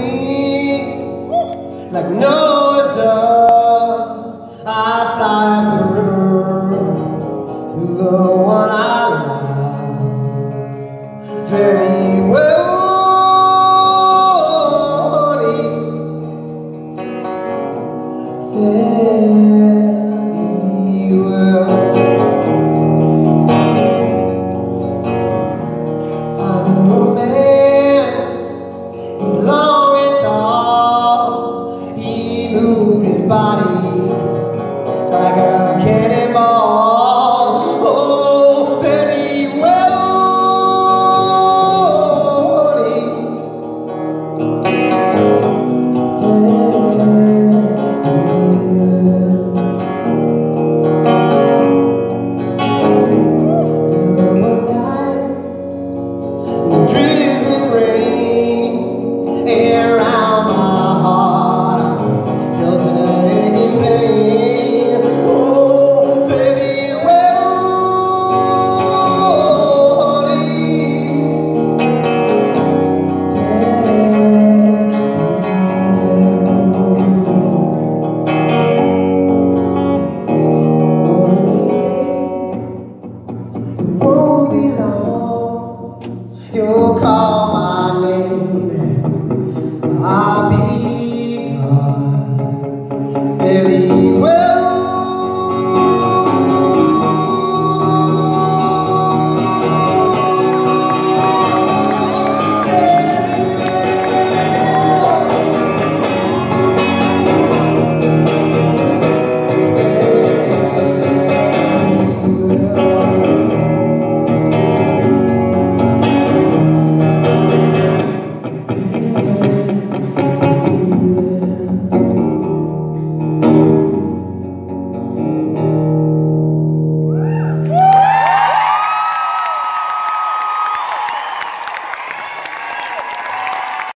free. Like Noah's dove, I fly up the river to the one I love. Body. You call.